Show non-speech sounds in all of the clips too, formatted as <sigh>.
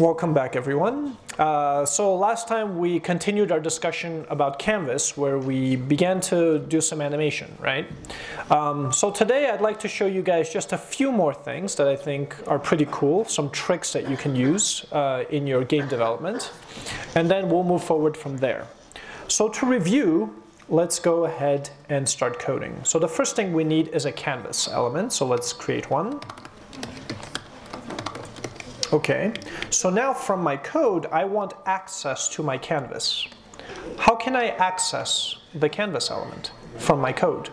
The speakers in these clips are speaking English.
Welcome back everyone. Uh, so last time we continued our discussion about Canvas where we began to do some animation, right? Um, so today I'd like to show you guys just a few more things that I think are pretty cool, some tricks that you can use uh, in your game development, and then we'll move forward from there. So to review, let's go ahead and start coding. So the first thing we need is a canvas element, so let's create one. Okay, so now from my code, I want access to my canvas. How can I access the canvas element from my code?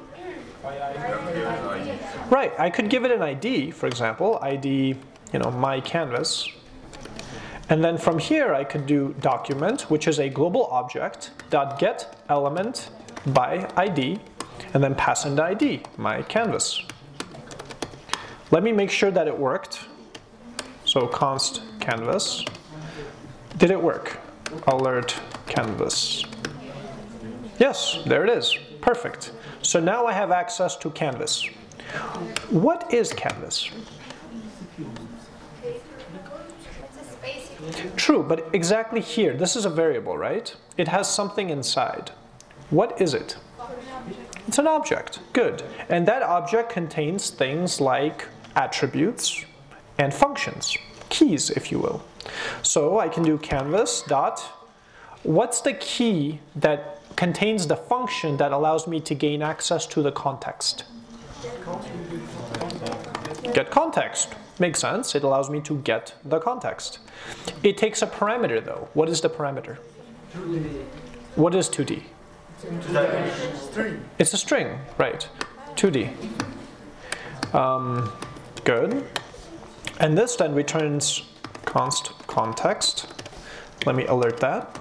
Right, I could give it an ID, for example, ID, you know, my canvas. And then from here, I could do document, which is a global object, dot get element by ID, and then pass in the ID, my canvas. Let me make sure that it worked. So const canvas. Did it work? Alert canvas. Yes, there it is. Perfect. So now I have access to canvas. What is canvas? True, but exactly here, this is a variable, right? It has something inside. What is it? It's an object. Good. And that object contains things like attributes and functions keys, if you will. So I can do canvas dot, what's the key that contains the function that allows me to gain access to the context? Get context. Makes sense. It allows me to get the context. It takes a parameter though. What is the parameter? 2D. What is 2D? It's a string, right. 2D. Um, good. And this then returns const context. Let me alert that.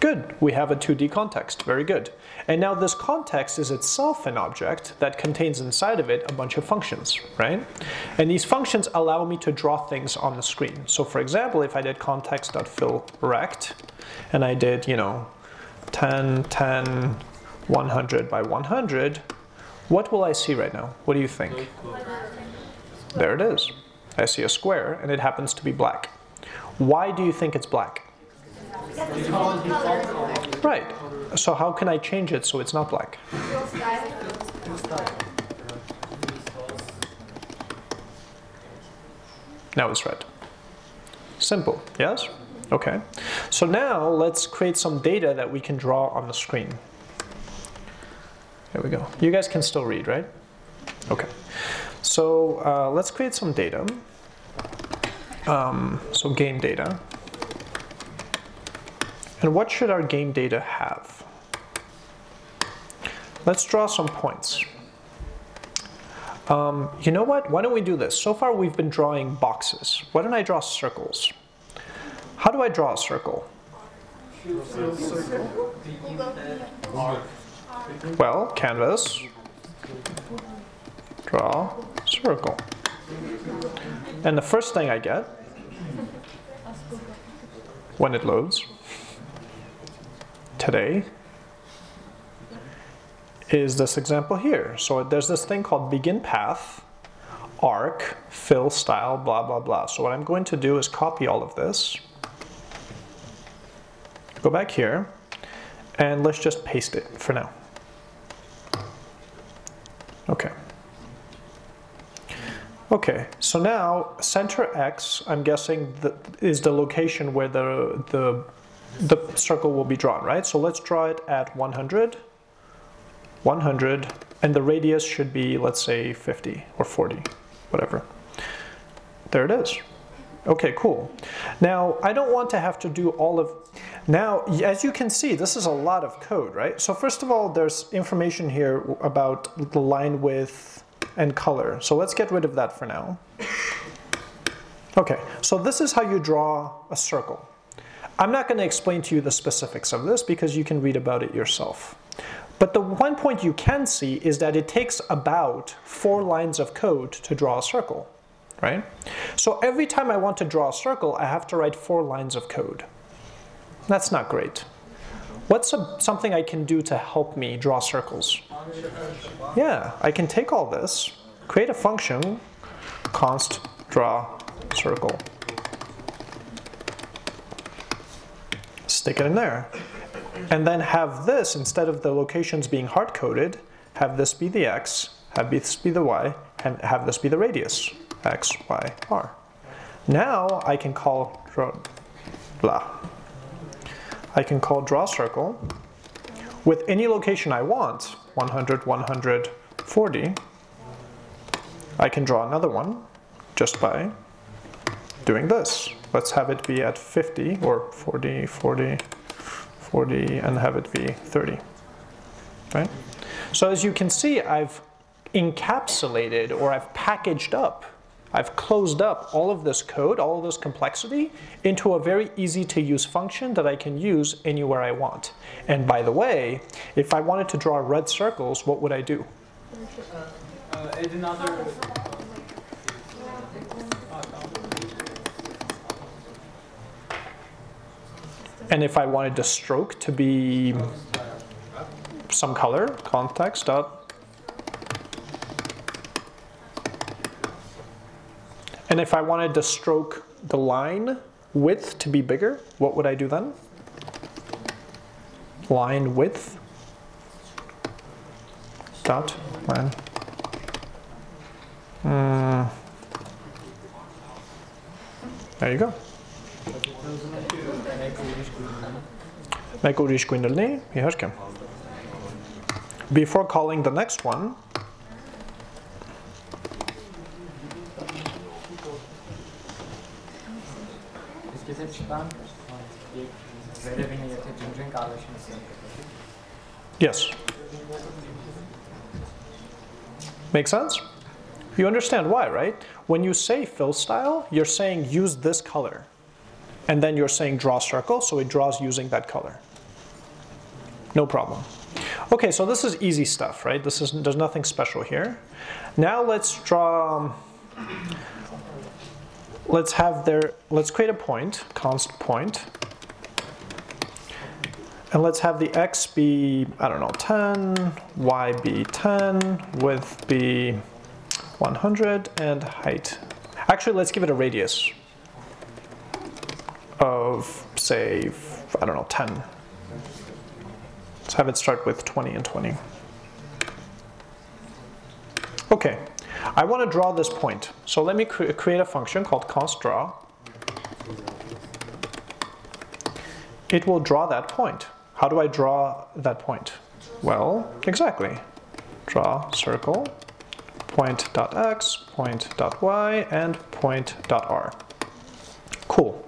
Good, we have a 2D context, very good. And now this context is itself an object that contains inside of it a bunch of functions, right? And these functions allow me to draw things on the screen. So for example, if I did context.fill rect, and I did, you know, 10, 10, 100 by 100, what will I see right now? What do you think? There it is. I see a square and it happens to be black. Why do you think it's black? Right. So how can I change it so it's not black? Now it's red. Simple, yes? Okay. So now let's create some data that we can draw on the screen. There we go. You guys can still read, right? Okay. So uh, let's create some data. Um, so game data. And what should our game data have? Let's draw some points. Um, you know what? Why don't we do this? So far we've been drawing boxes. Why don't I draw circles? How do I draw a circle? Well, canvas, draw, circle. And the first thing I get when it loads today is this example here. So there's this thing called begin path, arc, fill style, blah, blah, blah. So what I'm going to do is copy all of this, go back here, and let's just paste it for now. Okay. Okay, so now center X, I'm guessing is the location where the, the, the circle will be drawn, right? So let's draw it at 100, 100, and the radius should be, let's say 50 or 40, whatever. There it is. Okay, cool. Now, I don't want to have to do all of, now, as you can see, this is a lot of code, right? So first of all, there's information here about the line width and color. So let's get rid of that for now. Okay, so this is how you draw a circle. I'm not going to explain to you the specifics of this because you can read about it yourself. But the one point you can see is that it takes about four lines of code to draw a circle, right? So every time I want to draw a circle, I have to write four lines of code. That's not great. What's a, something I can do to help me draw circles? Yeah, I can take all this, create a function, const draw circle. Stick it in there. And then have this, instead of the locations being hard-coded, have this be the x, have this be the y, and have this be the radius, x, y, r. Now I can call draw, blah. I can call draw circle with any location I want, 100, 100, 40. I can draw another one just by doing this. Let's have it be at 50 or 40, 40, 40, and have it be 30, right? So as you can see, I've encapsulated or I've packaged up, I've closed up all of this code, all of this complexity into a very easy to use function that I can use anywhere I want. And by the way, if I wanted to draw red circles, what would I do? Uh, uh, And if I wanted the stroke to be some color, context dot. And if I wanted to stroke, the line width to be bigger, what would I do then? Line width dot line. Mm. There you go. Before calling the next one, yes. Make sense? You understand why, right? When you say fill style, you're saying use this color. And then you're saying draw circle, so it draws using that color. No problem. Okay, so this is easy stuff, right? This is there's nothing special here. Now let's draw. um, Let's have there. Let's create a point, const point, and let's have the x be I don't know 10, y be 10, width be 100, and height. Actually, let's give it a radius of say I don't know 10. Let's have it start with 20 and 20. Okay, I want to draw this point. So let me cre create a function called const draw. It will draw that point. How do I draw that point? Well, exactly. Draw circle, point dot x, point dot y, and point dot r. Cool.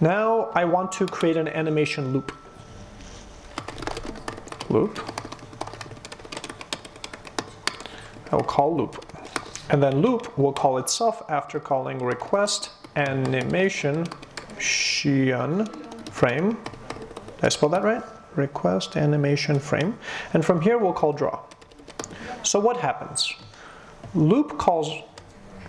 Now I want to create an animation loop loop. I will call loop. And then loop will call itself after calling request animation frame. Did I spell that right? Request animation frame. And from here we'll call draw. So what happens? Loop calls,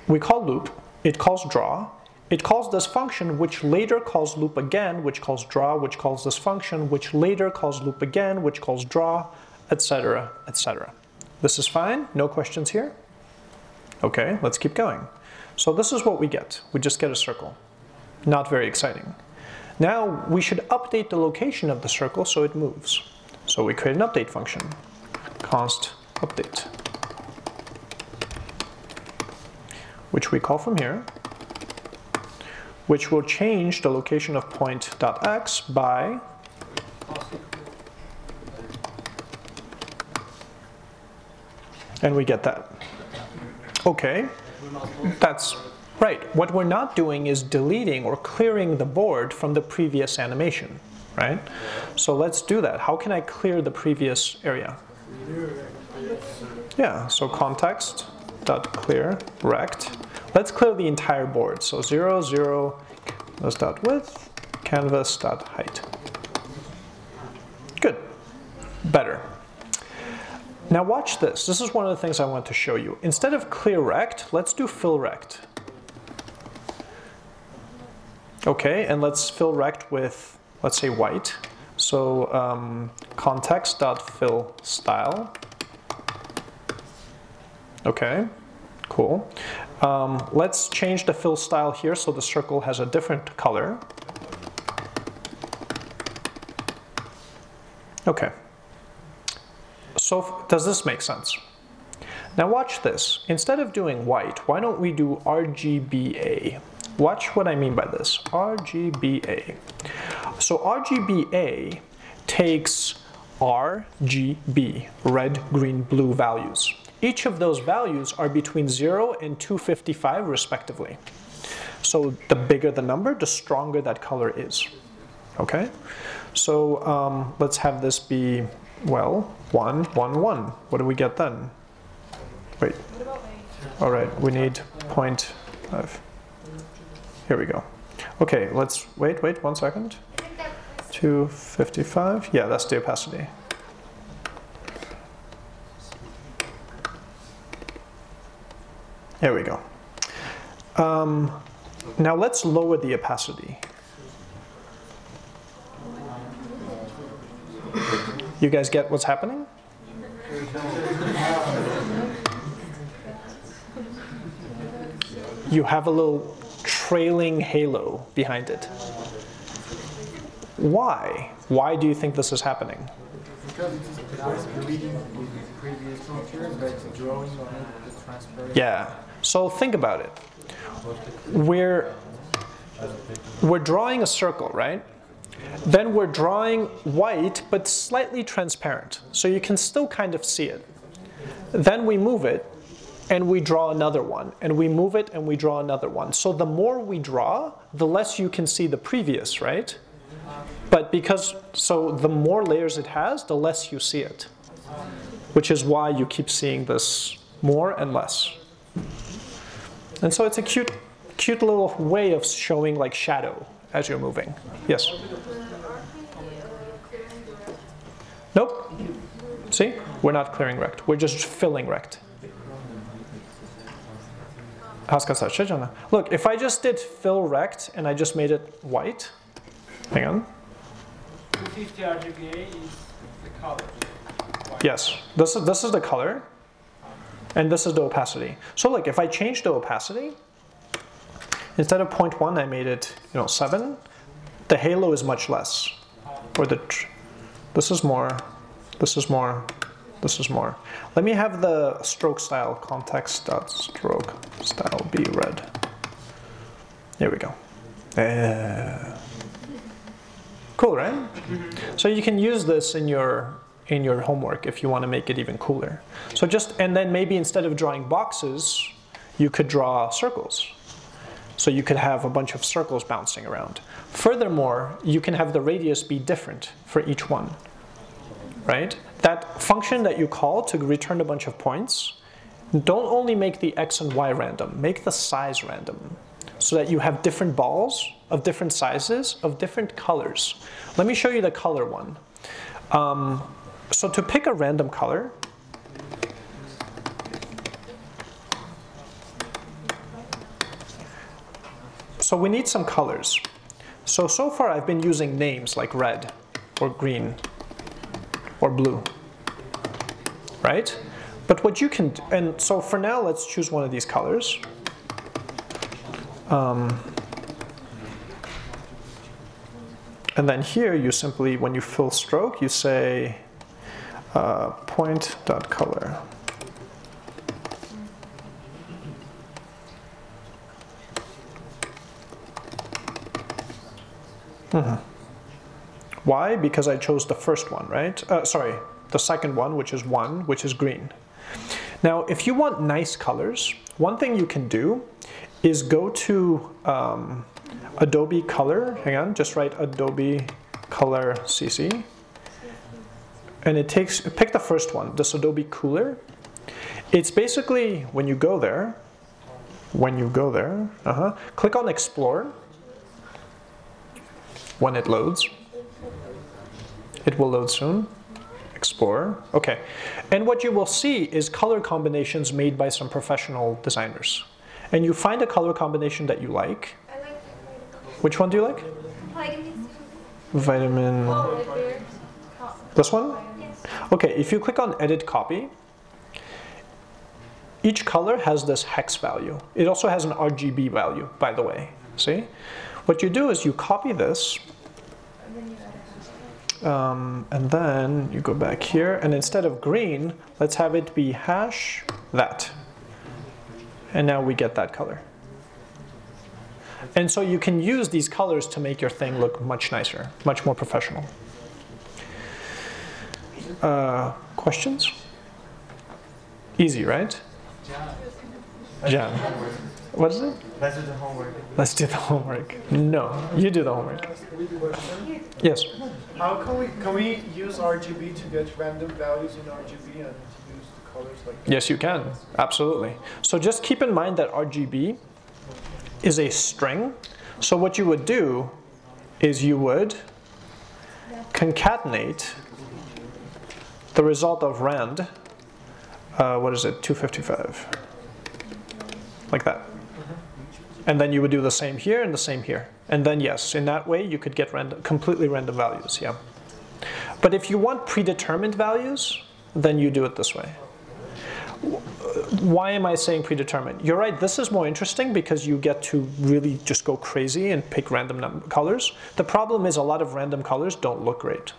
we call loop, it calls draw, it calls this function which later calls loop again, which calls draw, which calls this function, which later calls loop again, which calls draw, etc., etc. This is fine, no questions here? Okay, let's keep going. So this is what we get. We just get a circle. Not very exciting. Now we should update the location of the circle so it moves. So we create an update function, const update, which we call from here which will change the location of point dot x by and we get that. Okay, that's right. What we're not doing is deleting or clearing the board from the previous animation, right? So let's do that. How can I clear the previous area? Yeah, so context dot clear rect Let's clear the entire board. So 0, 0, canvas dot width, canvas dot height. Good. Better. Now watch this. This is one of the things I want to show you. Instead of clear rect, let's do fill rect. Okay, and let's fill rect with, let's say white. So um, context dot fill style. Okay, cool. Um, let's change the fill style here so the circle has a different color. Okay. So does this make sense? Now watch this. Instead of doing white, why don't we do RGBA? Watch what I mean by this. RGBA. So RGBA takes RGB, red, green, blue values. Each of those values are between 0 and 255 respectively. So the bigger the number, the stronger that color is. Okay? So um, let's have this be, well, 1, 1, 1. What do we get then? Wait. All right, we need 0.5. Here we go. Okay, let's wait, wait one second. 255. Yeah, that's the opacity. There we go. Um, now let's lower the opacity. You guys get what's happening? You have a little trailing halo behind it. Why? Why do you think this is happening? Yeah. So think about it. We're we're drawing a circle, right? Then we're drawing white but slightly transparent. So you can still kind of see it. Then we move it and we draw another one and we move it and we draw another one. So the more we draw, the less you can see the previous, right? But because so the more layers it has, the less you see it. Which is why you keep seeing this more and less. And so it's a cute cute little way of showing like shadow as you're moving. Yes. Nope. See? We're not clearing rect. We're just filling rect. Look, if I just did fill rect and I just made it white, hang on. 250 RGBA is the color. Yes, this is, this is the color, and this is the opacity. So like if I change the opacity, instead of 0.1 I made it, you know, 7, the halo is much less. Or the, tr- this is more, this is more, this is more. Let me have the stroke style context dot stroke style be red. There we go. Uh, cool, right? So you can use this in your in your homework if you want to make it even cooler. So just and then maybe instead of drawing boxes, you could draw circles. So you could have a bunch of circles bouncing around. Furthermore, you can have the radius be different for each one. Right? That function that you call to return a bunch of points, don't only make the x and y random, make the size random so that you have different balls of different sizes of different colors. Let me show you the color one. Um, so to pick a random color, so we need some colors. So, so far I've been using names like red or green or blue, right? But what you can, and so for now let's choose one of these colors. Um, and then here you simply, when you fill stroke, you say uh, point dot color. Mhm. Why? Because I chose the first one, right? Uh, sorry, the second one, which is one, which is green. Now, if you want nice colors, one thing you can do is go to um, Adobe Color. Hang on, just write Adobe Color CC. And it takes, pick the first one, this Adobe Kuler. It's basically, when you go there, when you go there, uh -huh, click on Explore when it loads. It will load soon. Explore. Okay. And what you will see is color combinations made by some professional designers. And you find a color combination that you like. Like Which one do you like? vitamins. Vitamin. This one? Yes. Okay, if you click on edit copy, each color has this hex value. It also has an RGB value, by the way. See? What you do is you copy this, um, and then you go back here, and instead of green, let's have it be hash that. And now we get that color. And so you can use these colors to make your thing look much nicer, much more professional. Uh, questions? Easy, right? Jan. What is it? Let's do the homework. Let's do the homework. No, you do the homework. Yes. How can we can we use RGB to get random values in RGB and use the colors like Yes, you can. Absolutely. So just keep in mind that RGB is a string. So what you would do is you would concatenate the result of rand, uh, what is it, 255, like that. And then you would do the same here and the same here. And then yes, in that way you could get random, completely random values, yeah. But if you want predetermined values, then you do it this way. Why am I saying predetermined? You're right, this is more interesting because you get to really just go crazy and pick random colors. The problem is a lot of random colors don't look great.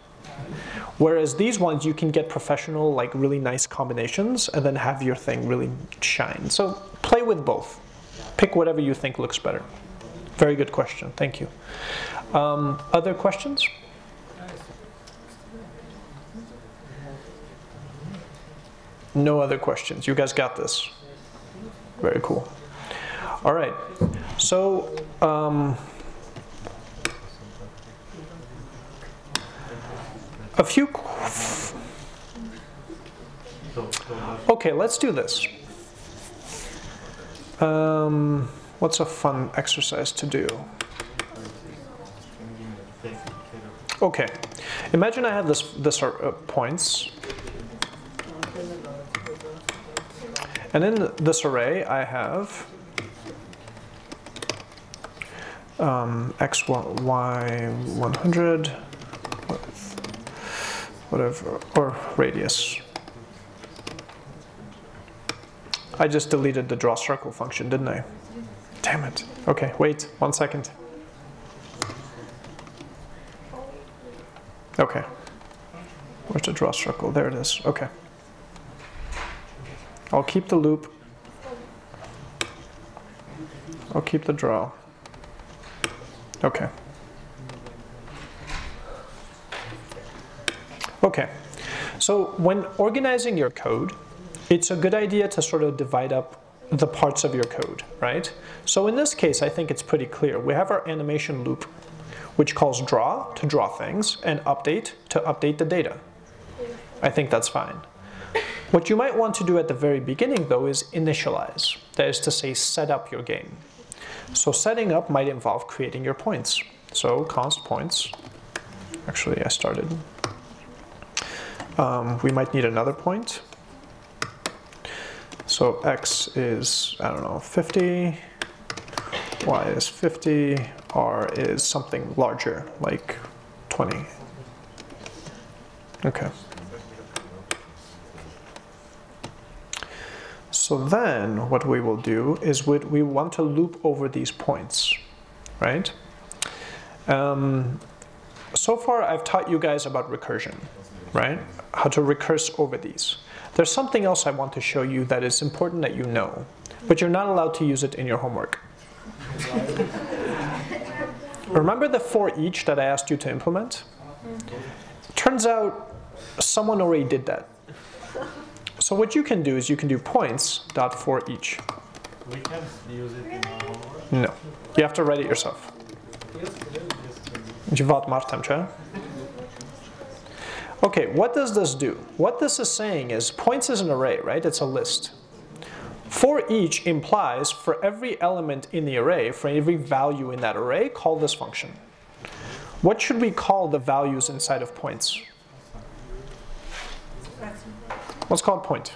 Whereas these ones, you can get professional, like really nice combinations and then have your thing really shine. So play with both. Pick whatever you think looks better. Very good question, thank you. Um, other questions? No other questions. You guys got this. Very cool. All right. So, um, a few. Okay, let's do this. Um, what's a fun exercise to do? Okay, imagine I have this this are uh, points, and in this array I have um, x y one hundred, whatever, or radius. I just deleted the draw circle function, didn't I? Damn it. Okay, wait one second. Okay. Where's the draw circle? There it is. Okay. I'll keep the loop. I'll keep the draw. Okay. Okay. So when organizing your code, it's a good idea to sort of divide up the parts of your code, right? So in this case, I think it's pretty clear. We have our animation loop, which calls draw to draw things and update to update the data. I think that's fine. What you might want to do at the very beginning, though, is initialize. That is to say, set up your game. So setting up might involve creating your points. So const points. Actually, I started. Um, we might need another point. So x is, I don't know, 50, y is 50, r is something larger, like 20. Okay. So then what we will do is we, we want to loop over these points, right? Um, so far I've taught you guys about recursion, right? How to recurse over these. There's something else I want to show you that is important that you know, but you're not allowed to use it in your homework. Remember the for each that I asked you to implement? Turns out someone already did that. So what you can do is you can do points dot for each. We can use it in our homework. No, you have to write it yourself. Jivat Martam, czy? Okay, what does this do? What this is saying is points is an array, right? It's a list. For each implies for every element in the array, for every value in that array, call this function. What should we call the values inside of points? Let's call it point.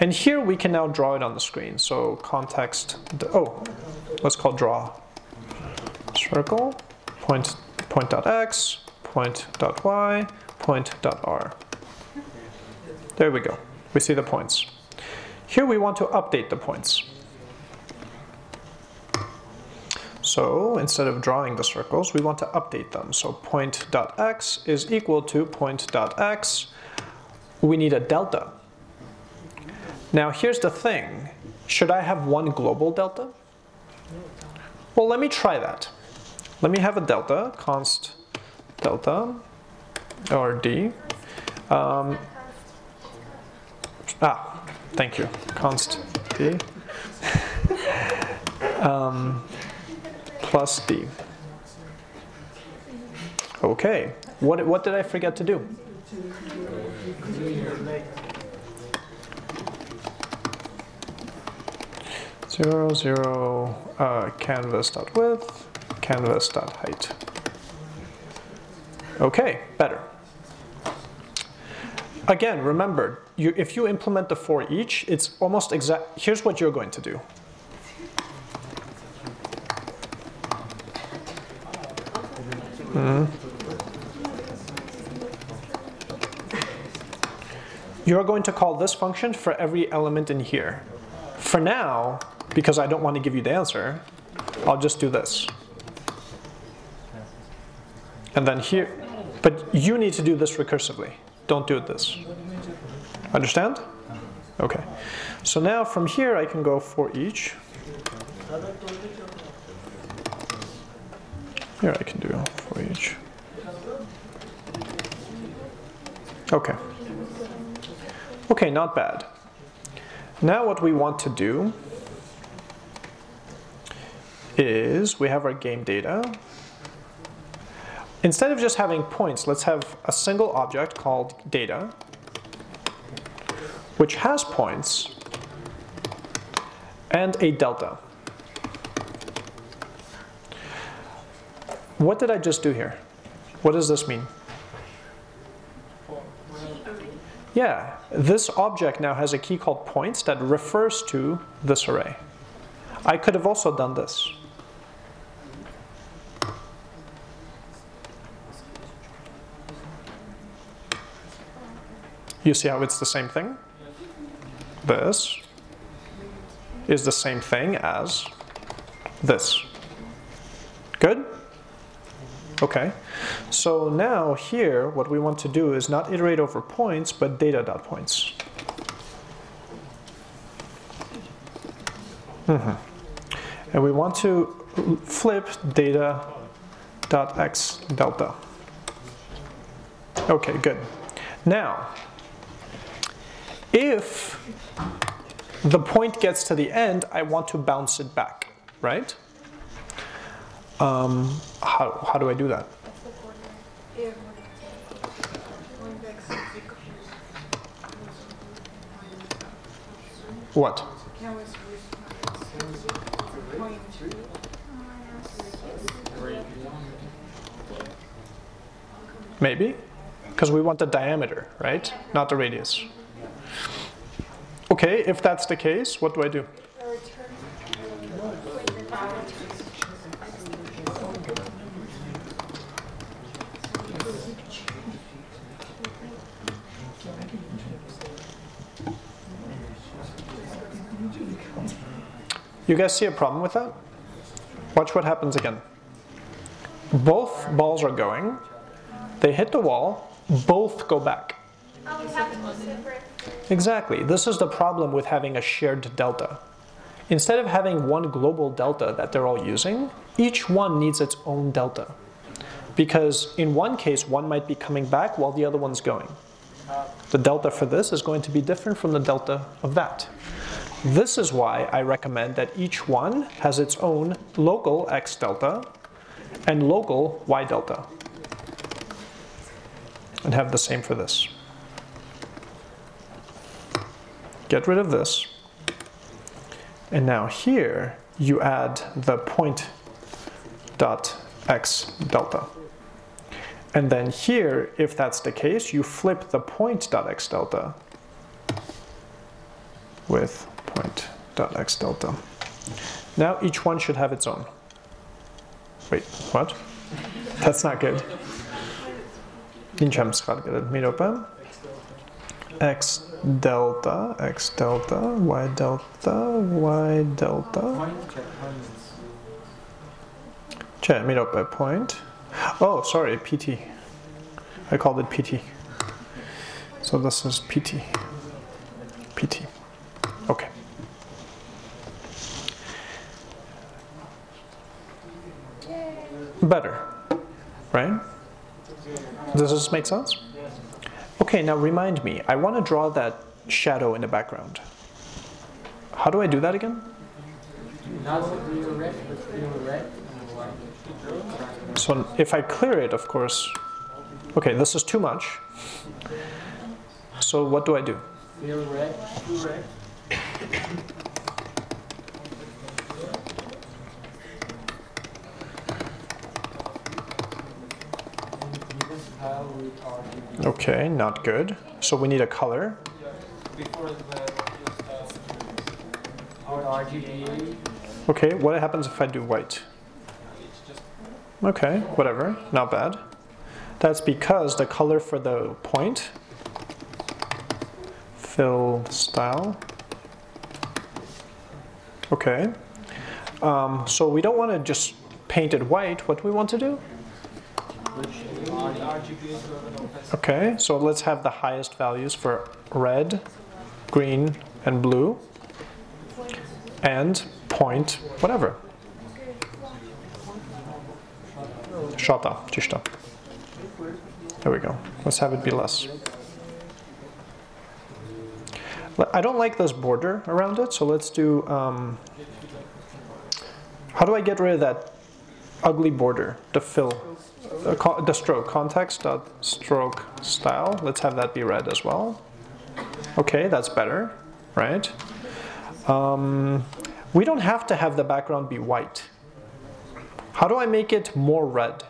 And here we can now draw it on the screen. So context, oh, let's call draw circle, point, point dot x, point dot y, point dot r. There we go. We see the points. Here we want to update the points. So instead of drawing the circles, we want to update them. So point.x is equal to point.x. We need a delta. Now here's the thing. Should I have one global delta? Well, let me try that. Let me have a delta, const delta, or d. Um, ah, thank you, const d. <laughs> um, plus d. Okay, what, what did I forget to do? Zero, zero, uh, canvas dot width, canvas dot height. Okay, better. Again, remember, you, if you implement the for each, it's almost exact. Here's what you're going to do. Mhm. You're going to call this function for every element in here. For now, because I don't want to give you the answer, I'll just do this. And then here, but you need to do this recursively. Don't do it this. Understand? Okay. So now from here I can go for each. Here I can do for each. Okay. Okay, not bad. Now what we want to do is we have our game data. Instead of just having points, let's have a single object called data, which has points and a delta. What did I just do here? What does this mean? Yeah, this object now has a key called points that refers to this array. I could have also done this. You see how it's the same thing? This is the same thing as this. Good? Okay. So now here, what we want to do is not iterate over points, but data dot points. Mhm. And we want to flip data dot x delta. Okay, good. Now, if the point gets to the end, I want to bounce it back, right? Um, how, how do I do that? What? Maybe? Because we want the diameter, right? Not the radius. Okay, if that's the case, what do I do? You guys see a problem with that? Watch what happens again. Both balls are going, they hit the wall, both go back. Exactly. This is the problem with having a shared delta. Instead of having one global delta that they're all using, each one needs its own delta. Because in one case, one might be coming back while the other one's going. The delta for this is going to be different from the delta of that. This is why I recommend that each one has its own local x delta and local y delta. And have the same for this. Get rid of this. And now here you add the point dot x delta. And then here, if that's the case, you flip the point dot x delta with point dot x delta. Now each one should have its own. Wait, what? That's not good. Nincs hem skadgele, mi? X delta, x delta, y delta, y delta. Cioè, meet up at point. Oh, sorry, PT. I called it PT. So this is PT. PT. Okay. Better, right? Does this make sense? Okay, now remind me. I want to draw that shadow in the background. How do I do that again? So if I clear it, of course, okay, this is too much. So what do I do? Okay, not good. So we need a color. Before the just uh. Okay, what happens if I do white? Okay, whatever, not bad. That's because the color for the point, fill style. Okay, um, so we don't want to just paint it white. What do we want to do? we need RGB to have an opaque. Okay, so let's have the highest values for red, green, and blue, and point whatever. Szata, czysta. There we go. Let's have it be less. I don't like this border around it, so let's do. Um, how do I get rid of that ugly border? The fill, uh, the stroke context dot stroke style. Let's have that be red as well. Okay, that's better, right? Um, we don't have to have the background be white. How do I make it more red?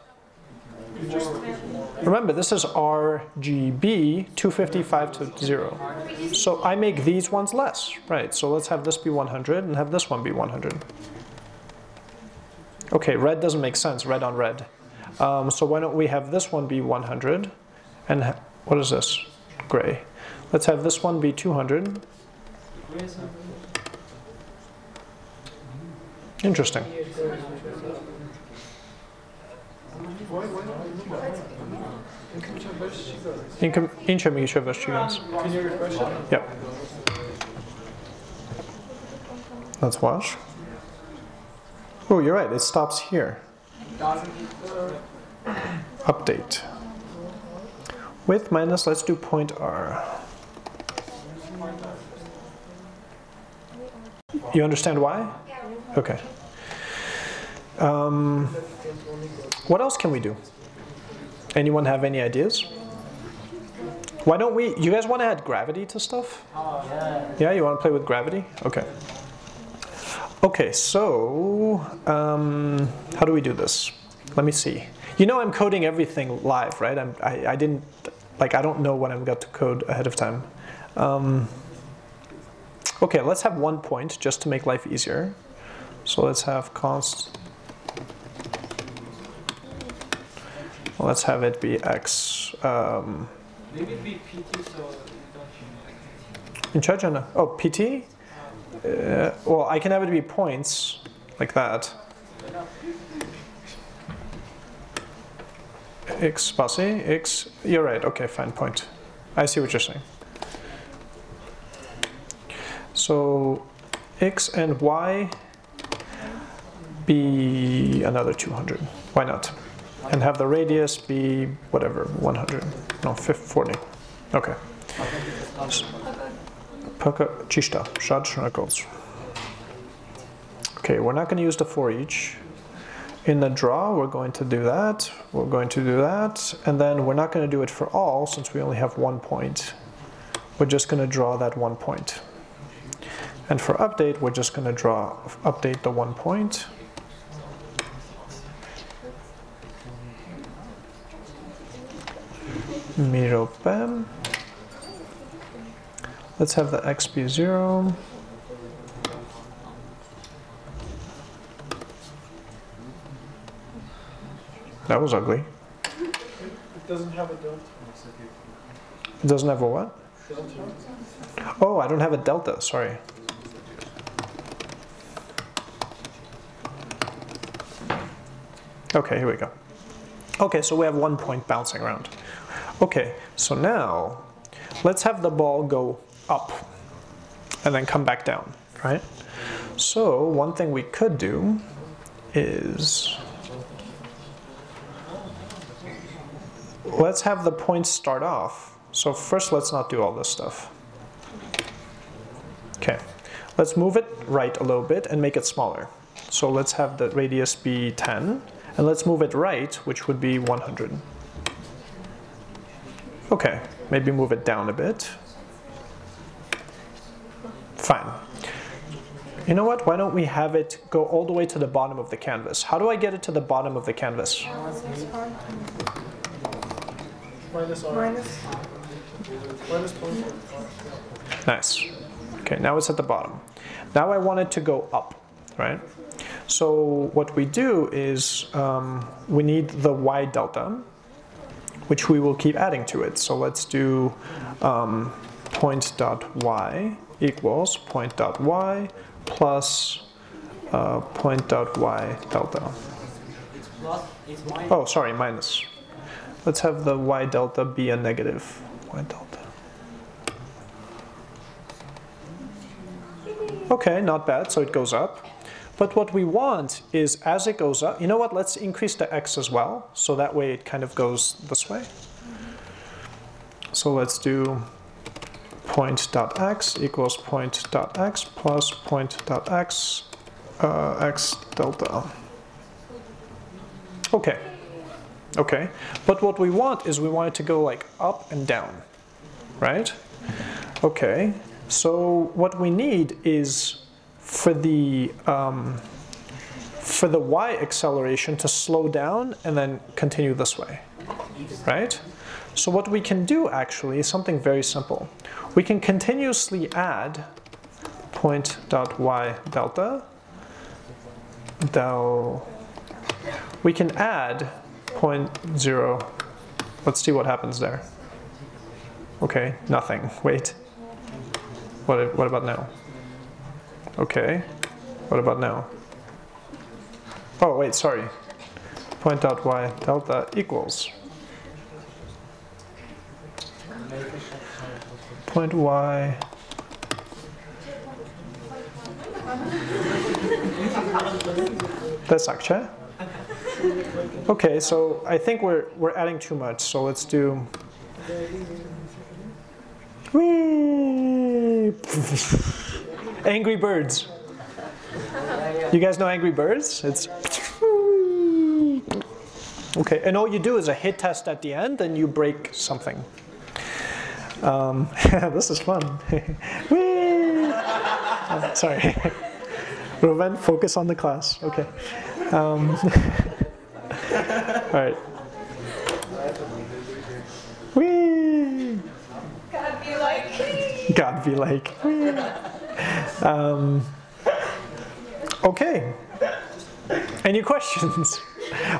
Remember, this is RGB 255 to 0. So I make these ones less, right? So let's have this be 100 and have this one be 100. Okay, red doesn't make sense, red on red. Um, so why don't we have this one be 100 and ha- what is this? Gray. Let's have this one be 200. Interesting. Inkom- Inče mi še. Can you refresh? Yep. Let's watch. Oh, you're right. It stops here. Update. With minus, let's do point R. You understand why? Okay. Um, what else can we do? Anyone have any ideas? Why don't we? You guys want to add gravity to stuff? Yeah, you want to play with gravity? Okay. Okay, so um, how do we do this? Let me see. You know, I'm coding everything live, right? I'm, I, I didn't, like, I don't know what I'm got to code ahead of time. Um, okay, let's have one point just to make life easier. So let's have const. Let's have it be x. Um, Maybe it be PT so you don't in charge on a, oh PT. Uh, well, I can have it be points like that. X passé, X. You're right. Okay, fine. Point. I see what you're saying. So X and Y be another 200. Why not? And have the radius be whatever 100. No, 40. Okay. Okay, we're not going to use the for each. In the draw, we're going to do that. We're going to do that. And then we're not going to do it for all since we only have one point. We're just going to draw that one point. And for update, we're just going to draw update the one point. Miropem. Let's have the x be 0. That was ugly. It doesn't have a delta. It doesn't have a what? Oh, I don't have a delta, sorry. Okay, here we go. Okay, so we have one point bouncing around. Okay, so now let's have the ball go up and then come back down, right? So one thing we could do is let's have the points start off. So first let's not do all this stuff. Okay, let's move it right a little bit and make it smaller. So let's have the radius be 10 and let's move it right, which would be 100. Okay, maybe move it down a bit. Fine. You know what? Why don't we have it go all the way to the bottom of the canvas? How do I get it to the bottom of the canvas? Minus R. Minus. Minus point. Nice. Okay, now it's at the bottom. Now I want it to go up, right? So what we do is um, we need the y delta, which we will keep adding to it. So let's do um, point dot y equals point dot y plus uh, point dot y delta. Oh, sorry, minus. Let's have the y delta be a negative y delta. Okay, not bad, so it goes up. But what we want is as it goes up, you know what, let's increase the x as well, so that way it kind of goes this way. So let's do point dot x equals point dot x plus point dot x uh, x delta. Okay. Okay. But what we want is we want it to go like up and down, right? Okay. So what we need is for the um, for the y acceleration to slow down and then continue this way, right? So what we can do actually is something very simple. We can continuously add point dot y delta del we can add point zero. Let's see what happens there. Okay, nothing. Wait. What, what about now? Okay. What about now? Oh, wait, sorry. Point dot y delta equals. Point y. That's actually. Okay, so I think we're we're adding too much. So let's do. <laughs> Angry Birds. You guys know Angry Birds? It's. <laughs> Okay, and all you do is a hit test at the end, and you break something. Um, <laughs> this is fun. <laughs> Oh, sorry. <laughs> Ruben, focus on the class. Okay. Um, all right. Whee! God be like. God be like. Um, okay. Any questions?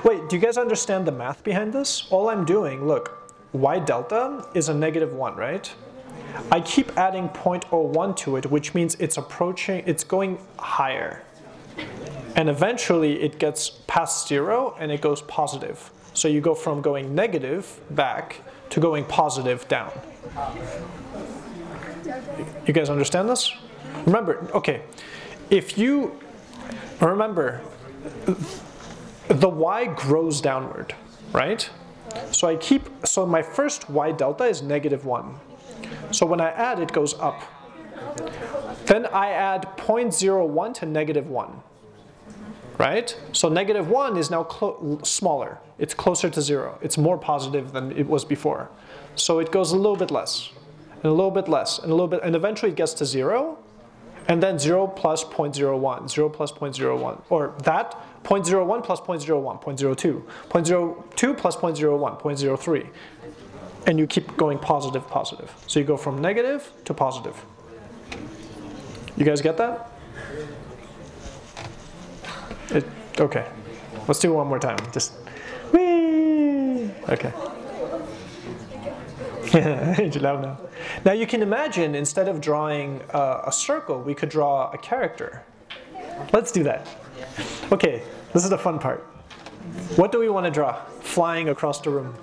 Wait, do you guys understand the math behind this? All I'm doing, look, y delta is a negative 1, right? I keep adding 0.01 to it, which means it's approaching, it's going higher. And eventually it gets past zero and it goes positive. So you go from going negative back to going positive down. You guys understand this? Remember, okay, if you remember, the y grows downward, right? So I keep, so my first y delta is negative 1. So when I add, it goes up. Then I add 0.01 to negative 1. Right? So negative 1 is now smaller. It's closer to 0. It's more positive than it was before. So it goes a little bit less, and a little bit less, and a little bit, and eventually it gets to 0. And then 0 plus 0.01, 0 plus 0.01, or that 0.01 plus 0.01, 0.02, 0.02 plus 0.01, 0.03. And you keep going positive, positive. So you go from negative to positive. You guys get that? It, okay. Let's do it one more time. Just! Okay. <laughs> now. Now you can imagine instead of drawing uh, a circle, we could draw a character. Let's do that. Okay, this is the fun part. What do we want to draw? Flying across the room.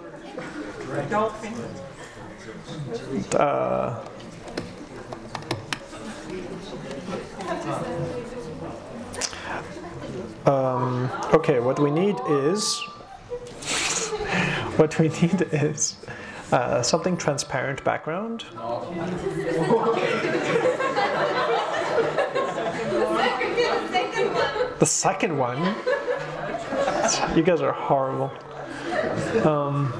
Uh, um, okay, what we need is <laughs> what we need is uh, something transparent background. The second one. You guys are horrible. Um,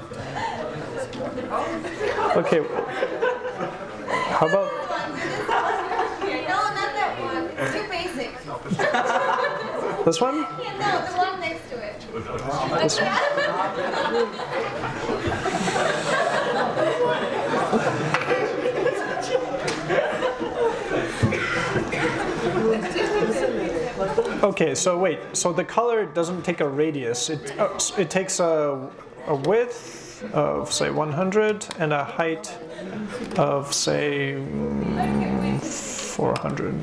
okay. How about No, not that one. It's too basic. this one? Yeah, no, the one next to it. This one? <laughs> Okay, so wait. So the color doesn't take a radius. It uh, it takes a a width of say 100 and a height of say mm, 400.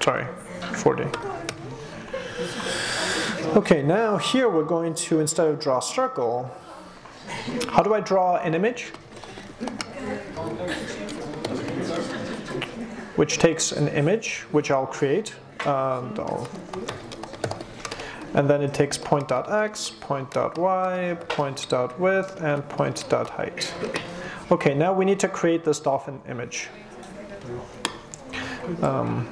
Sorry, 40. Okay, now here we're going to instead of draw a circle, how do I draw an image? Which takes an image, which I'll create, and I'll and then it takes point.x, point.y, point.width, and point.height. Okay, now we need to create this dolphin image. Um,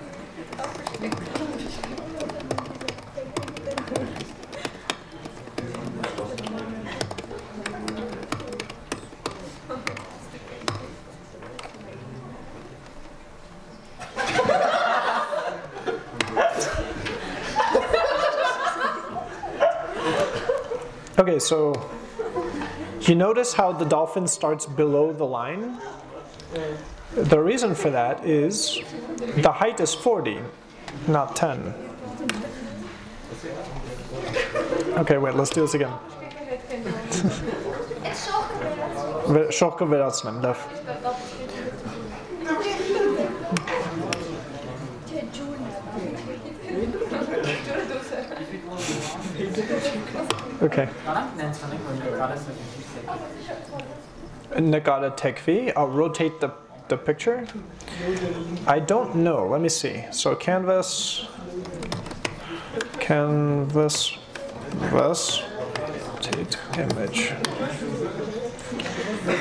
Okay, so you notice how the dolphin starts below the line? The reason for that is the height is 40, not 10. Okay, wait, let's do this again. So Okay. Nagata Tekvi. I'll rotate the, the picture. I don't know. Let me see. So canvas, canvas, this, rotate image.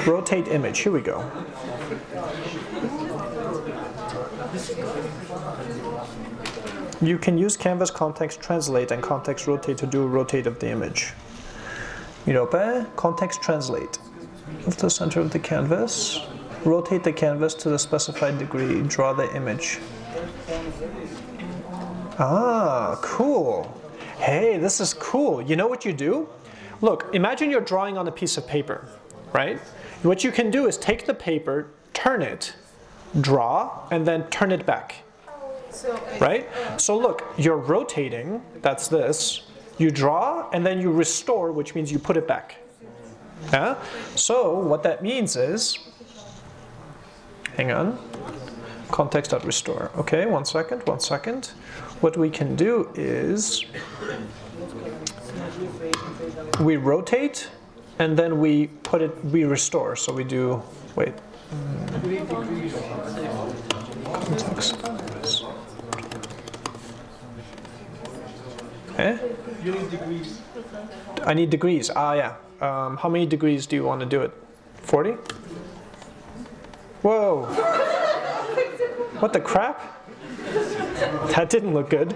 Rotate image. Here we go. You can use canvas context translate and context rotate to do rotate of the image. Mirope, context translate. Move the center of the canvas. Rotate the canvas to the specified degree. Draw the image. Ah, cool. Hey, this is cool. You know what you do? Look, imagine you're drawing on a piece of paper, right? What you can do is take the paper, turn it, draw, and then turn it back. Uh, right? So look, you're rotating, that's this. You draw, and then you restore, which means you put it back. Yeah? So what that means is, hang on, context.restore. Okay, one second, one second. What we can do is, we rotate, and then we put it, we restore. So we do, wait. Context. Eh? You need degrees. I need degrees. Ah, yeah. Um, how many degrees do you want to do it? 40? Whoa. What the crap? That didn't look good.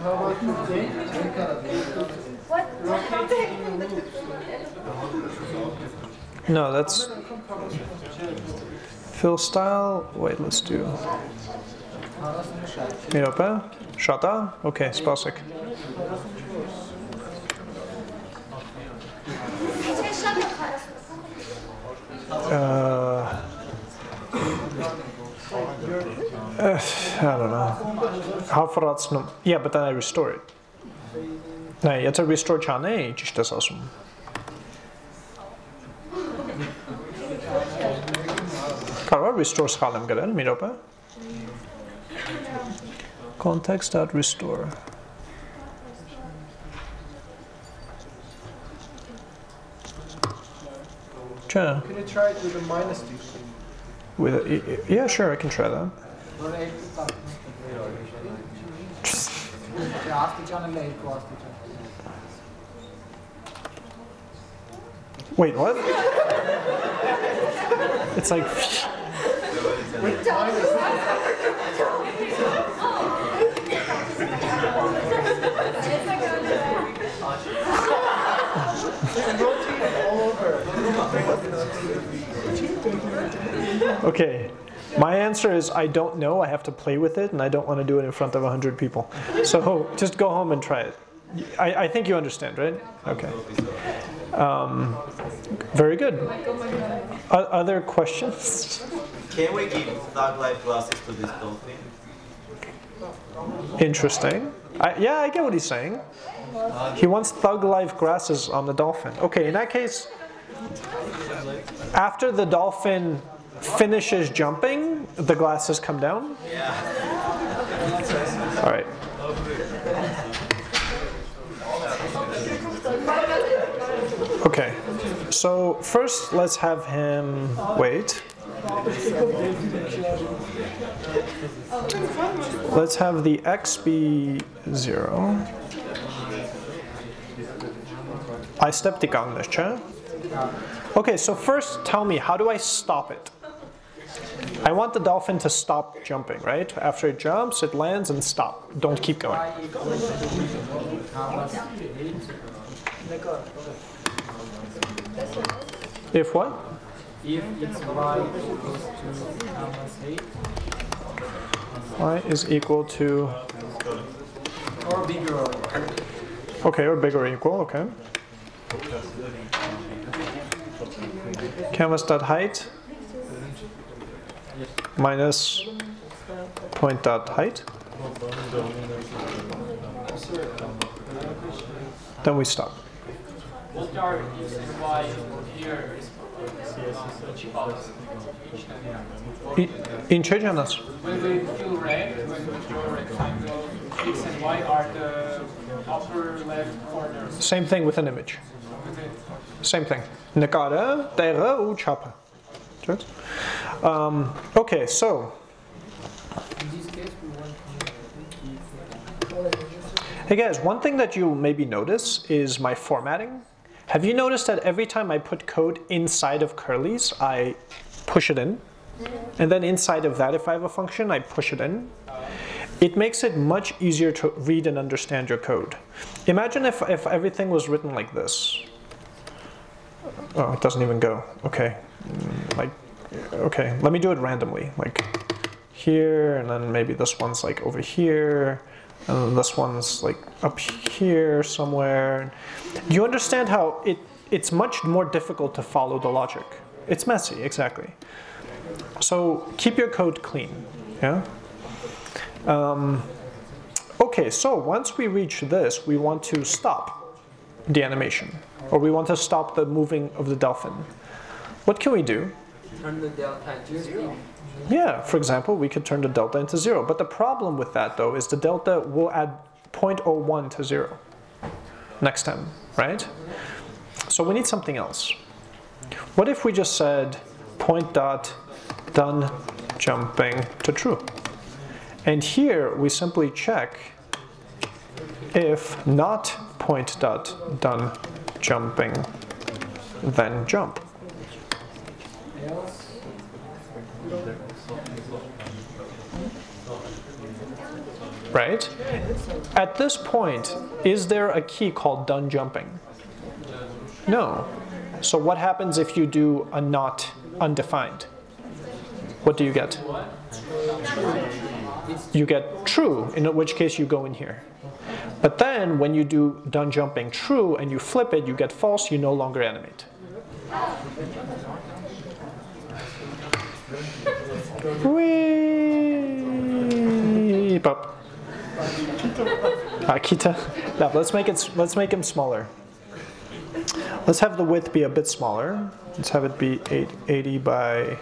How about 15? What? No, that's fill style. Wait, let's do. Շատ է։ Okay, սպասեք։ Uh, I don't know. Հաֆրացնում։ Yeah, but then I restore it. Նայ, եթե restore չանեի, ճիշտ ես ասում։ Կարող է restore սխալ եմ գրել, մի րոպե։ context.restore. Yeah. Can you try it with a minus two? With a, yeah, sure, I can try that. Wait, what? <laughs> it's like. <laughs> Okay. My answer is I don't know. I have to play with it, and I don't want to do it in front of 100 people. So just go home and try it. I, I think you understand, right? Okay. Um, very good. O- other questions? Can we give thug life glasses to this dolphin? Interesting. I, yeah, I get what he's saying. He wants thug life grasses on the dolphin. Okay, in that case, after the dolphin finishes jumping, the glasses come down? Yeah. All right. Okay, so first let's have him wait. Let's have the x be 0. I stepped down this chair. Okay, so first tell me, how do I stop it? I want the dolphin to stop jumping, right? After it jumps, it lands and stop. Don't keep going. If what? If it's y equals to minus eight y is equal to, or bigger or okay, or bigger or equal, okay. Canvas dot height minus point dot height. Then we stop. What are x and y here? Which box? I- In Chejanas. When we fill red, when we draw rectangle, x and y are the upper left corners. Same thing with an image. With it. Same thing. Նկարը, տեղը ու չափը։ Ճիշտ։ Um, okay, so in this case we want Hey guys, one thing that you maybe notice is my formatting. Have you noticed that every time I put code inside of curly's, I push it in? And then inside of that, if I have a function, I push it in. It makes it much easier to read and understand your code. Imagine if, if everything was written like this. Oh, it doesn't even go. Okay. Like, okay, let me do it randomly. Like here, and then maybe this one's like over here, and this one's like up here somewhere. Do You understand how it, it's much more difficult to follow the logic. It's messy, exactly. So keep your code clean. Yeah. Um, okay, so once we reach this, we want to stop the animation, or we want to stop the moving of the dolphin. What can we do? turn the delta to zero. Yeah, for example, we could turn the delta into zero. But the problem with that, though, is the delta will add 0.01 to zero next time, right? So we need something else. What if we just said point dot done jumping to true? And here we simply check if not point dot done jumping, then jump. right? At this point, is there a key called done jumping? No. So what happens if you do a not undefined? What do you get? You get true, in which case you go in here. But then when you do done jumping true and you flip it, you get false, you no longer animate. Wee pop. Akita. Now let's make it let's make him smaller. Let's have the width be a bit smaller. Let's have it be 880 by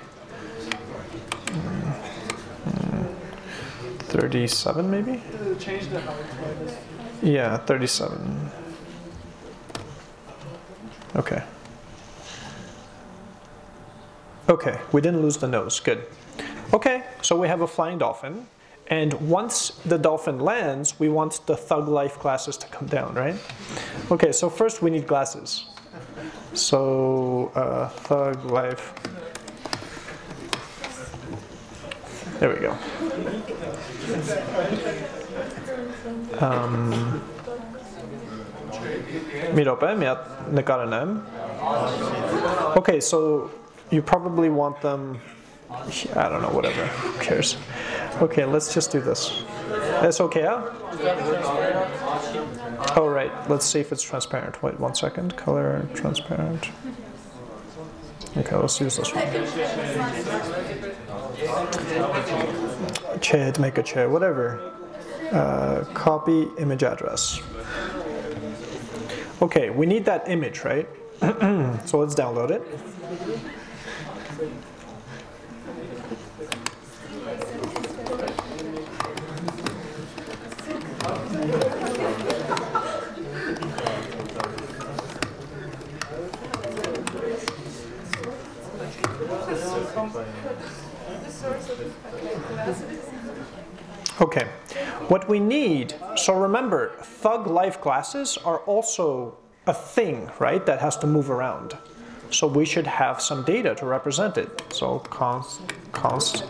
mm, mm, 37 maybe? Change the height. Yeah, 37. Okay. Okay, we didn't lose the nose. Good. Okay, so we have a flying dolphin. And once the dolphin lands, we want the thug life glasses to come down, right? Okay, so first we need glasses. So, uh, thug life. There we go Um, մի րոպե, մի հատ նկարենեմ։ Okay, so you probably want them I don't know, whatever. Who cares? Okay, let's just do this. That's okay, huh? Oh, right. Let's see if it's transparent. Wait one second. Color transparent. Okay, let's use this one. Chair, make a chair, whatever. Uh, copy image address. Okay, we need that image, right? <clears throat> so let's download it. Okay, what we need, so remember, thug life glasses are also a thing, right, that has to move around. So we should have some data to represent it. So const, const,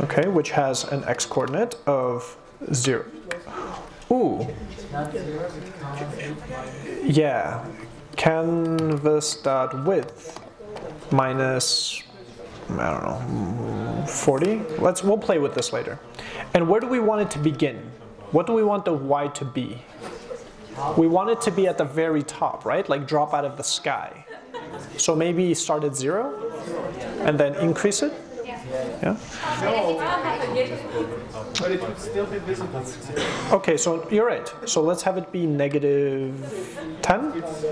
okay, which has an x coordinate of zero. Ooh, yeah, canvas dot width minus I don't know 40. Let's we'll play with this later. And where do we want it to begin? What do we want the y to be? We want it to be at the very top, right? Like drop out of the sky. So maybe start at zero and then increase it. Yeah. But it would still be visible. Okay, so you're right. So let's have it be negative 10. It's,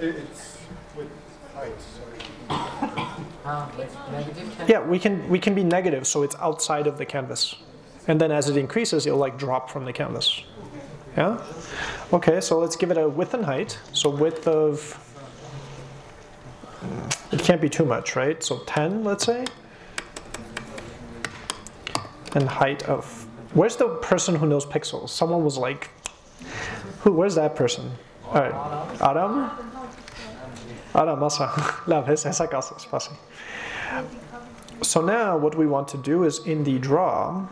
it's with height, sorry. Ah, with negative ten. Yeah, we can we can be negative, so it's outside of the canvas, and then as it increases, it'll like drop from the canvas. Yeah. Okay, so let's give it a width and height. So width of it can't be too much, right? So 10, let's say, and height of. Where's the person who knows pixels? Someone was like, who? Where's that person? All right, Adam. Adam, massa. Love, <laughs> essa essa casa, spasi. So now what we want to do is in the draw,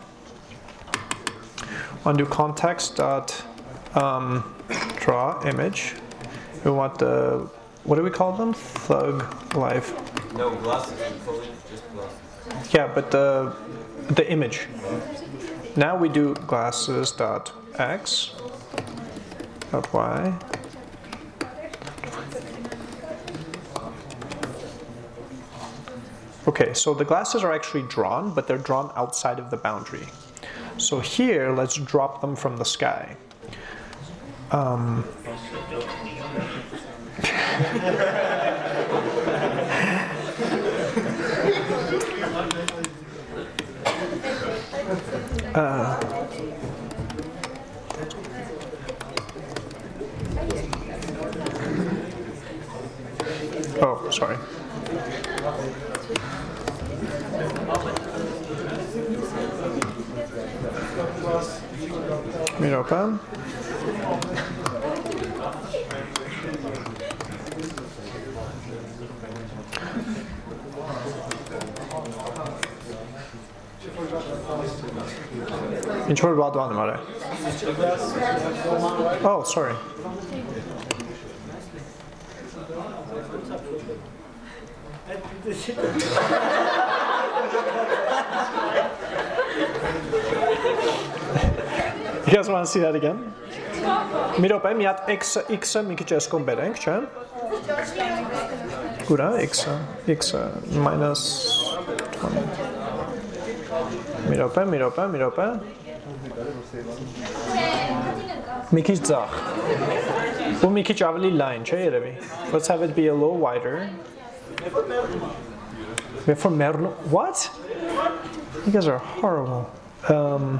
undo context dot um, draw image. We want the what do we call them? Thug life. No glasses, just glasses. Yeah, but the the image. Now we do glasses dot x dot y. Okay, so the glasses are actually drawn, but they're drawn outside of the boundary. So here, let's drop them from the sky. Um, <laughs> oh, sorry. Mirow pan. Which word about one, Oh, sorry. <laughs> You guys want to see that again? Մի րոպե, մի հատ x-ը x-ը մի քիչ էսկոմ բերենք, չէ՞։ Ուրա x-ը, x-ը minus 20։ Մի րոպե, մի րոպե, մի րոպե։ Մի քիչ ձախ։ Ու մի քիչ ավելի լայն, չէ՞ երևի։ Let's have it be a little wider. Wait for Merlo. What? You guys are horrible. Um,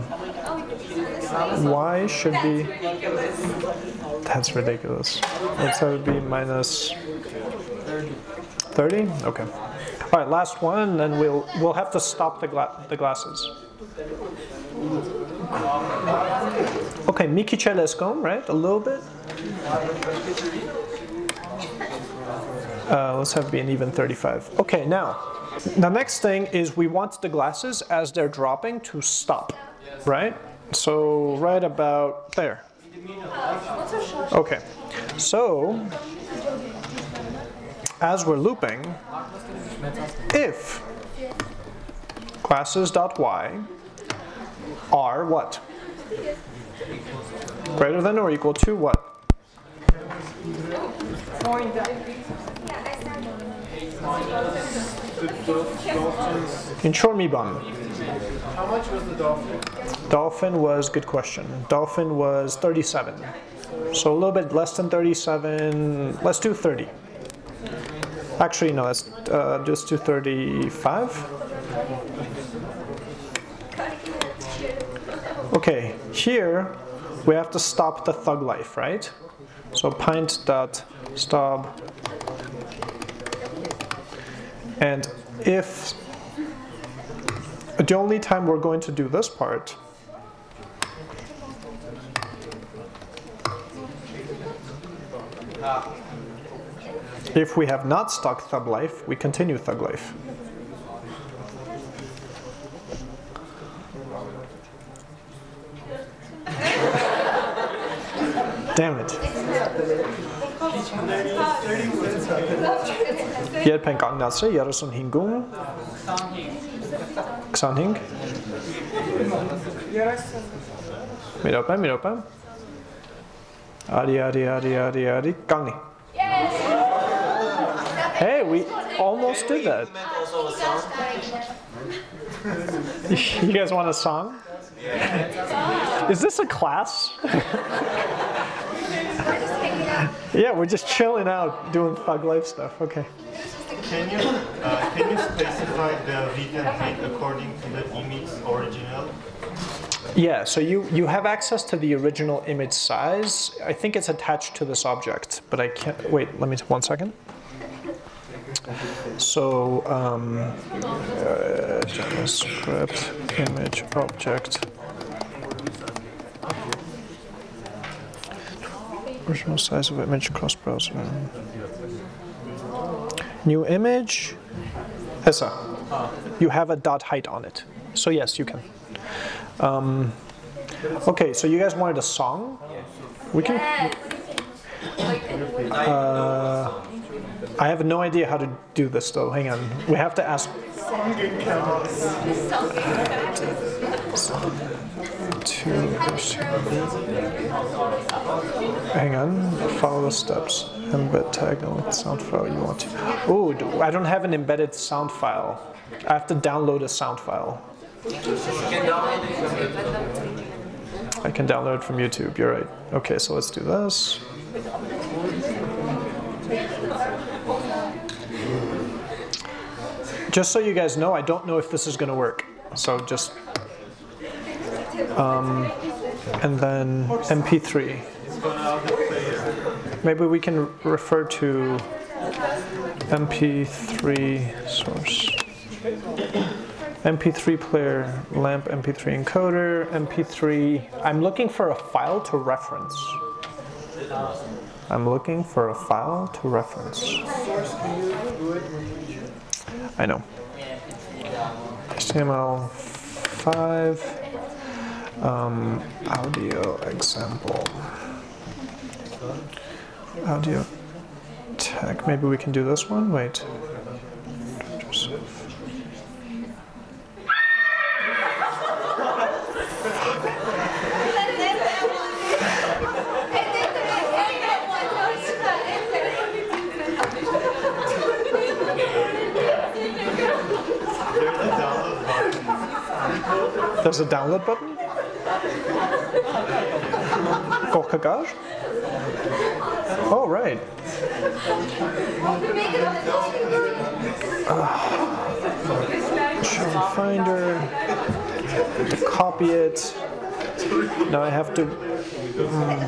y should be. That's ridiculous. Let's have it be minus 30. Okay. All right, last one, then we'll we'll have to stop the gla- the glasses. Okay, Mikiche Lescom, right? A little bit. Uh, let's have it be an even 35. Okay, now, the next thing is we want the glasses as they're dropping to stop, right? So right about there. Okay, so as we're looping, if classes.y are what? Greater than or equal to what? Inchormibam. How much was the dolphin? Dolphin was, good question. Dolphin was 37. So a little bit less than 37. Let's do 30. Actually, no, let's uh, just do 35. Okay, here we have to stop the thug life, right? So pint dot stop. And if the only time we're going to do this part if we have not stuck thug life, we continue thug life. Damn it. Hjelp en gang altså, gjøre sånn hingung. Xanhing. Midt oppe, midt oppe. Adi, adi, adi, adi, adi. Gang. Hey, we almost did that. Also a song. You guys want a song? Is this a class? <laughs> <laughs> yeah, we're just chilling out doing thug life stuff. Okay. Can you, uh, can you specify the and height according to the image original? Yeah, so you, you have access to the original image size. I think it's attached to this object, but I can't. Wait, let me, one second. So, um, uh, JavaScript image object. Original size of image cross browser. New image. Essa. You have a dot height on it. So, yes, you can. Um, okay, so you guys wanted a song? We can. Uh, I have no idea how to do this though. Hang on. We have to ask. Hang on. Follow the steps. Embed tag on the sound file you want to. Oh, I don't have an embedded sound file. I have to download a sound file. I can download it from YouTube. You're right. Okay, so let's do this. Just so you guys know, I don't know if this is going to work. So just. Um, and then MP3. Maybe we can refer to MP3 source. MP3 player, LAMP MP3 encoder, MP3. I'm looking for a file to reference. I'm looking for a file to reference. I know. HTML5 um, audio example. Audio tech. Maybe we can do this one. Wait. There's a download button. Kokagaj? Oh, right. Ah, uh, try and find her. To copy it. Now I have to. Um,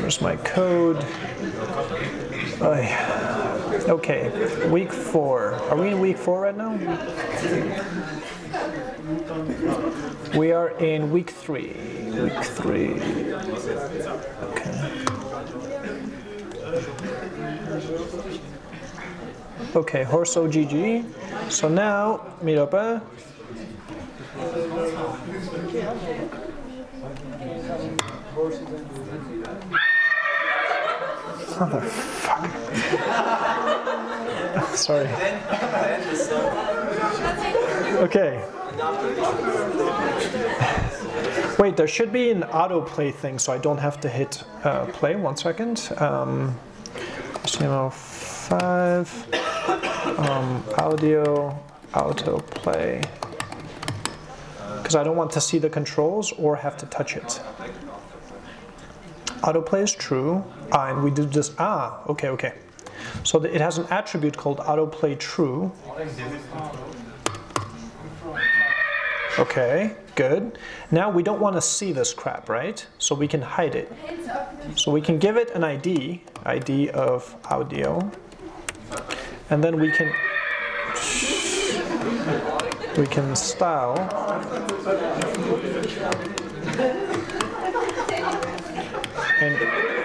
where's my code? Oh, okay, week four. Are we in week four right now? We are in week three. Week three. Okay. Okay, horse OGG. So now, eh? Motherfucker. <laughs> Sorry. Okay. Wait, there should be an autoplay thing, so I don't have to hit uh, play. One second. Um, HTML5, um, audio, autoplay. Because I don't want to see the controls or have to touch it. Autoplay is true, ah, and we did this. Ah, okay, okay. So it has an attribute called autoplay true. Okay, good. Now we don't want to see this crap, right? So we can hide it. So we can give it an ID, ID of audio, and then we can we can style and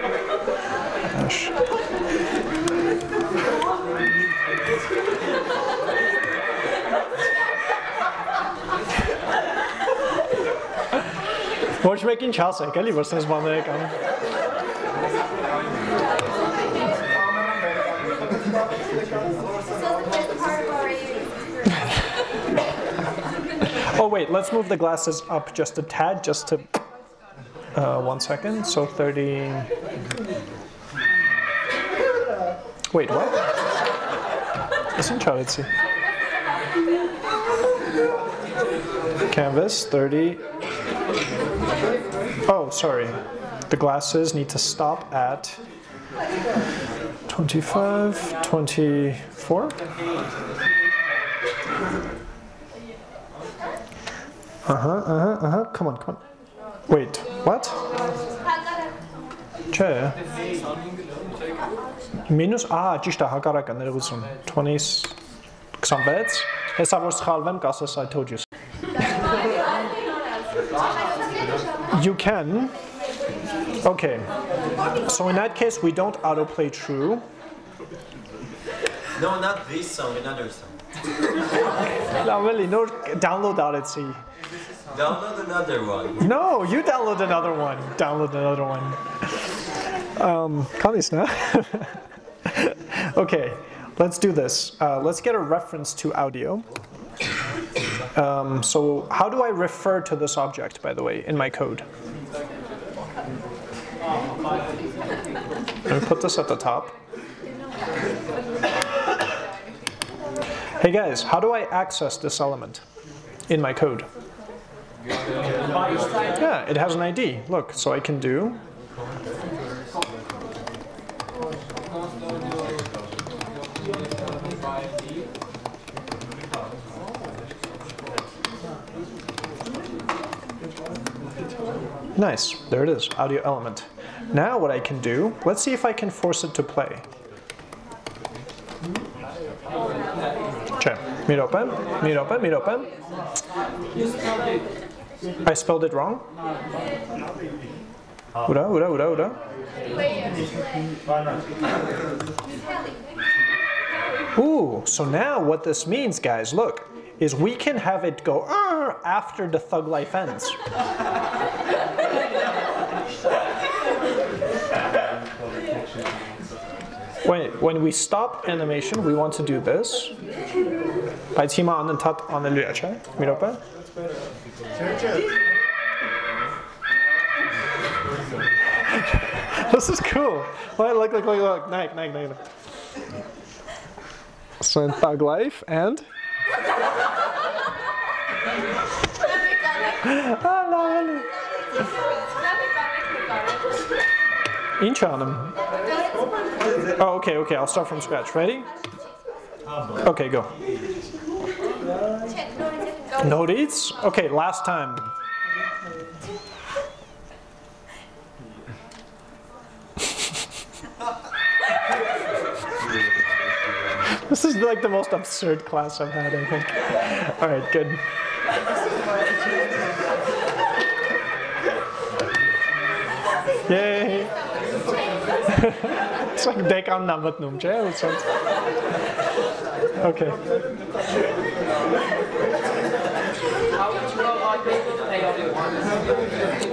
Ոչ մեկին չասեք, էլի, որ sense բաներ եք <laughs> անում։ Oh wait, let's move the glasses up just a tad, just to. Uh, one second. So 30. Wait, what? Isn't Chalitsi? Canvas 30. Oh, sorry. The glasses need to stop at 25, 24. Uh huh, uh huh, uh huh. Come on, come on. Wait, what? Չէ։ Մինուս, ահա, ճիշտ է, հակառակը ներողություն։ 20 26։ Հեսա որ սխալվեմ, կասես I told you. You can. Okay. So in that case, we don't autoplay true. No, not this song, another song. <laughs> no, really, no, download Odyssey. Download another one. No, you download another one. Download another one. Um, Kalisna. <laughs> okay, let's do this. Uh, let's get a reference to audio. Um, so how do I refer to this object, by the way, in my code? Let me put this at the top. Hey guys, how do I access this element in my code? Yeah, it has an ID. Look, so I can do. Nice, there it is, audio element. Now what I can do, let's see if I can force it to play. Okay, meet open, meet open, meet open. I spelled it wrong. Ura, ura, ura, ura. Ooh, so now what this means, guys, look, is we can have it go after the thug life ends. When, when we stop animation, we want to do this. <laughs> Բայց հիմա անընդհատ անելու է, չէ՞։ Մի րոպե։ This is cool. Look, look, look, look, look. Nike, Nike, Nike. So in Thug Life and Ah, lovely. Oh, okay, okay. I'll start from scratch. Ready? Okay, go. No, deeds? Okay, last time. <laughs> this is like the most absurd class I've had, I think. All right, good. Yay! It's like dek aan namat num, che? It's like- Okay.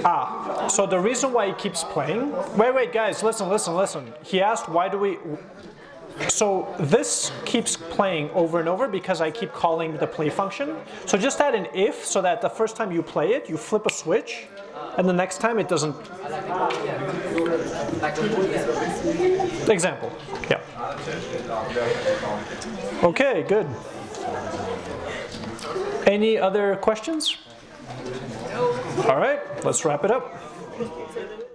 Ah, so the reason why he keeps playing. Wait, wait, guys, listen, listen, listen. He asked, why do we. So this keeps playing over and over because I keep calling the play function. So just add an if so that the first time you play it, you flip a switch, and the next time it doesn't. Example. Yeah. Okay, good. Any other questions? All right, let's wrap it up.